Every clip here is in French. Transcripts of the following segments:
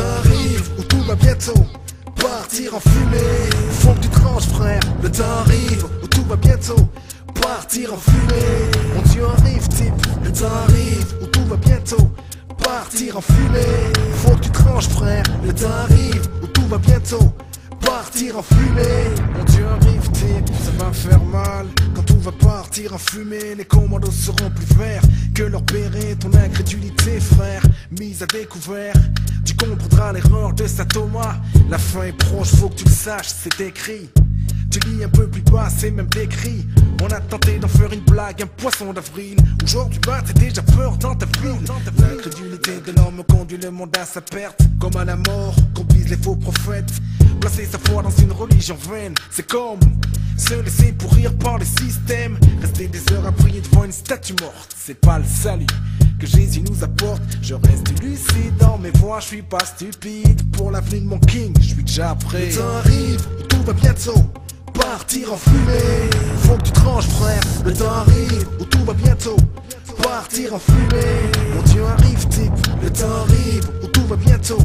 arrive où tout va bientôt partir en fumée. Au fond du tranche, frère, le temps arrive où tout va bientôt partir en fumée. Mon Dieu arrive, type, le temps arrive où tout va bientôt partir en fumée. Au fond du tranche, frère, le temps arrive où tout va bientôt partir en fumée. Mon Dieu arrive, type, ça va faire mal en fumée, les commandos seront plus verts que leur béret. Ton incrédulité, frère, mise à découvert. Tu comprendras l'erreur de Saint Thomas. La fin est proche, faut que tu le saches, c'est écrit. Tu lis un peu plus bas, c'est même décrit. On a tenté d'en faire une blague, un poisson d'avril. Aujourd'hui, bah, t'as déjà peur dans ta ville. L'incrédulité de l'homme conduit le monde à sa perte. Comme à la mort, les faux prophètes. Placer sa foi dans une religion vaine, c'est comme se laisser pourrir par le système. Rester des heures à prier devant une statue morte, c'est pas le salut que Jésus nous apporte. Je reste lucide dans mes voix, je suis pas stupide. Pour l'avenir de mon king, je suis déjà prêt. Le temps arrive, tout va bientôt partir en fumée. Faut que tu tranches, frère. Le temps arrive, où tout va bientôt partir en fumée. Mon Dieu arrive, type. Le temps arrive, où tout va bientôt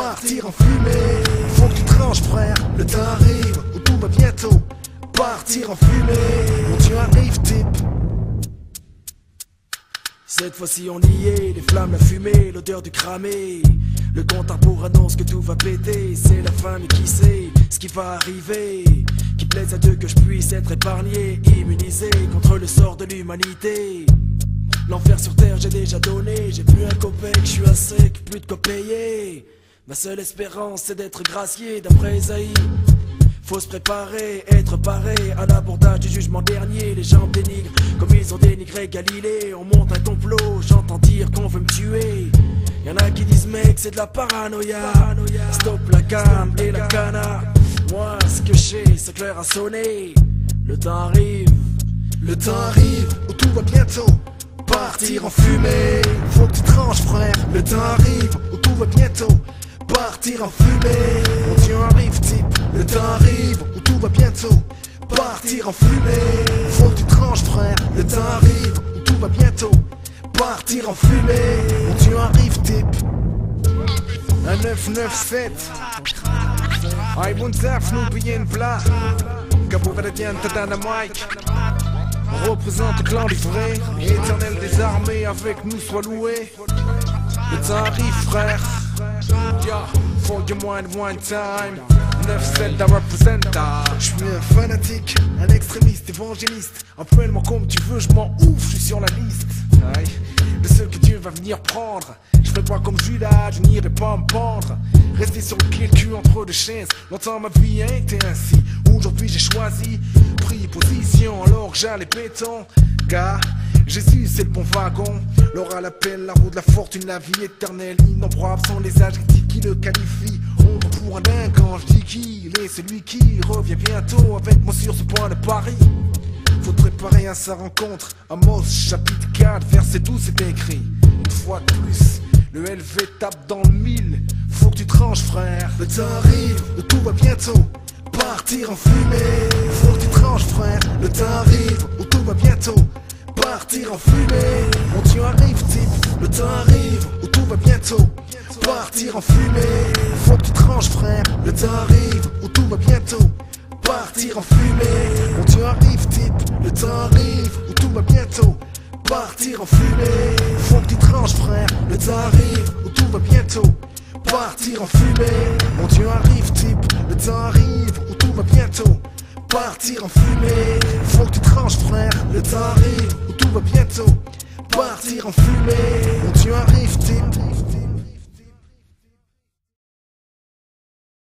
partir en fumée. Faut que tu tranches, frère. Le temps arrive, où tout va bientôt partir en fumée. Mon Dieu arrive, type? Cette fois-ci on y est, les flammes, la fumée, l'odeur du cramé. Le compte à rebours annonce que tout va péter, c'est la fin mais qui sait ce qui va arriver? Qui plaise à Dieu que je puisse être épargné, immunisé contre le sort de l'humanité. L'enfer sur terre j'ai déjà donné, j'ai plus un copec, je suis à sec, plus de quoi payer. Ma seule espérance c'est d'être gracié d'après Esaïe. Faut se préparer, être paré à l'abordage du jugement dernier. Les gens dénigrent comme ils ont dénigré Galilée. On monte un complot, j'entends dire qu'on veut me tuer. Y'en a qui disent mec c'est de la paranoïa. Stop la gamme et la cana. Moi ce que je sais c'est que l'heure a. Le temps arrive, le temps arrive où tout va bientôt partir en fumée. Faut que tu tranches frère, le temps arrive où tout va bientôt partir en fumée. Mon Dieu arrive, type, le temps arrive, où tout va bientôt partir en fumée. Faut que tu tranches, frère, le temps arrive, où tout va bientôt partir en fumée. Mon Dieu arrive, type. Un 997. Ai bun taf, n'oubliez une plat. Cabo Valadian, Tadana Mike. Représente clan livré, éternel des armées, avec nous soit loué. Le temps arrive, frère. Yeah, for your one one time. 9-7 I represent Je suis un fanatique, un extrémiste, évangéliste. Appelle-moi comme tu veux, je m'en ouf, je suis sur la liste. Aïe, de ceux que Dieu va venir prendre. Je ferai pas comme Judas, je n'irai pas me pendre. Rester sur le pied, le cul entre deux chaises. Longtemps ma vie a été ainsi. Aujourd'hui j'ai choisi, pris position alors que j'allais béton. Gars, Jésus c'est le bon wagon. L'aura l'appel, la roue de la fortune, la vie éternelle. Innombrable sont les adjectifs qui le qualifient. On pour un dingue quand je dis qu'il est celui qui revient bientôt avec moi sur ce point de Paris. Faut te préparer à sa rencontre. Amos chapitre 4, verset 12 c'est écrit. Une fois de plus, le LV tape dans le mille. Faut que tu tranches frère. Le temps arrive, le tout va bientôt partir en fumée. Faut que tu tranches frère. Le temps arrive, où tout va bientôt partir en fumée. Mon Dieu arrive, type, le temps arrive, où tout va bientôt partir en fumée. Faut que tu tranches, frère, le temps arrive, où tout va bientôt partir en fumée. Mon Dieu arrive, type, le temps arrive, où tout va bientôt partir en fumée. Faut que tu tranches, frère, le temps arrive, où tout va bientôt partir en fumée. Mon Dieu arrive, type, le temps arrive, où tout va bientôt partir en fumée. Faut que tu tranches, frère, le temps arrive, tout va bientôt partir en fumée. Mon Dieu arrive, type.